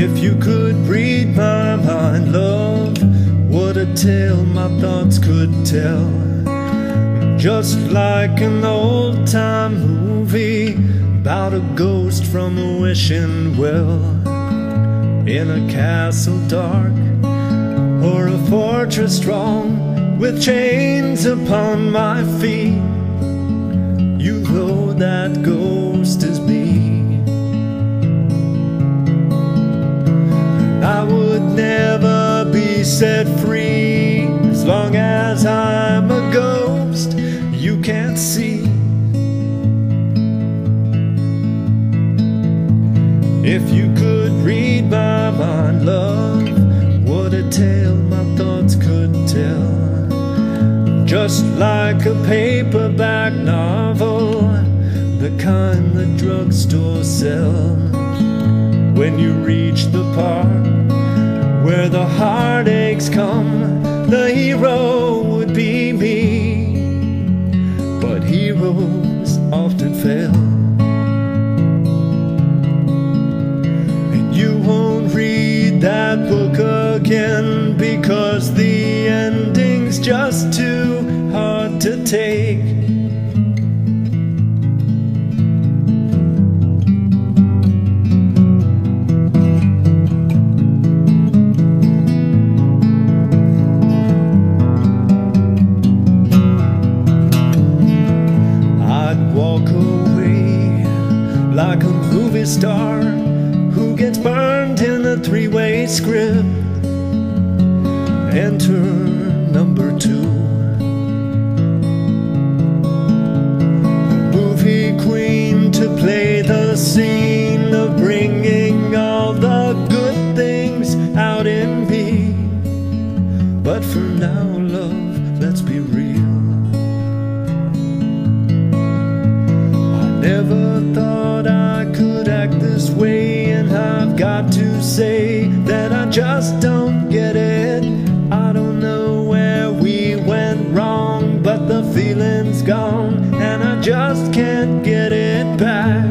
If you could read my mind, love, what a tale my thoughts could tell. Just like an old time movie about a ghost from a wishing well in a castle dark or a fortress strong with chains upon my feet. Set free as long as I'm a ghost you can't see. If you could read my mind, love, what a tale my thoughts could tell. Just like a paperback novel, the kind the drugstore sells. When you reach the part where the heartaches come, the hero would be me. But heroes often fail. And you won't read that book again because the ending's just too hard to take. Movie star who gets burned in a three way script. Enter number two. Movie queen to play the scene of bringing all the good things out in me. But for now, love, let's be real. I never thought To say that I just don't get it. I don't know where we went wrong, but the feeling's gone, and I just can't get it back.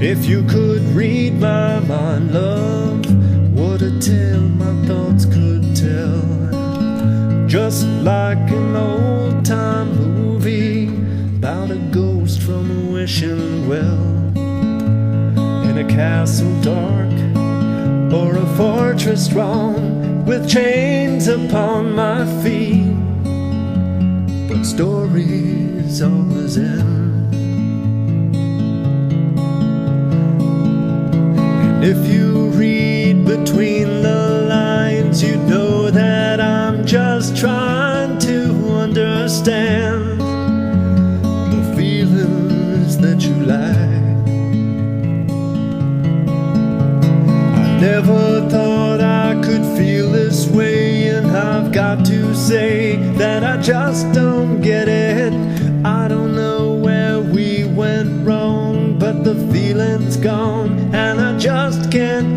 If you could read my mind, love, Just like an old time movie about a ghost from a wishing well in a castle dark or a fortress strong with chains upon my feet. But stories always end. If you understand the feelings that you lack. I never thought I could feel this way, and I've got to say that I just don't get it. I don't know where we went wrong, but the feeling's gone, and I just can't